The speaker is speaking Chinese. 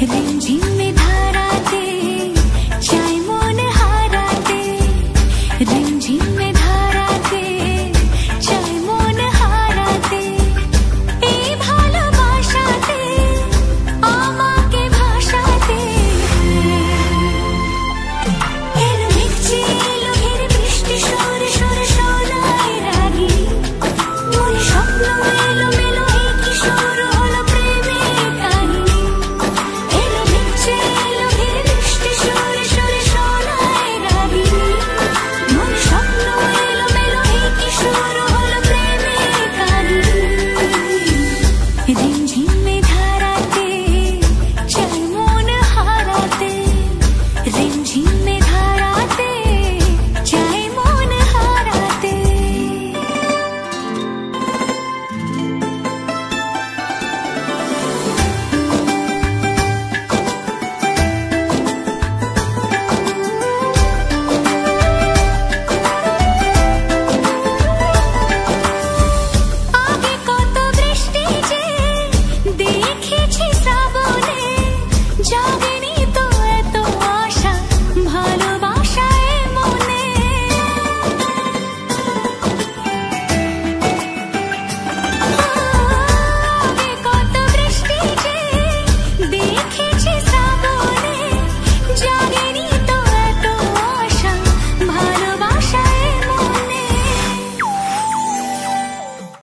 眼睛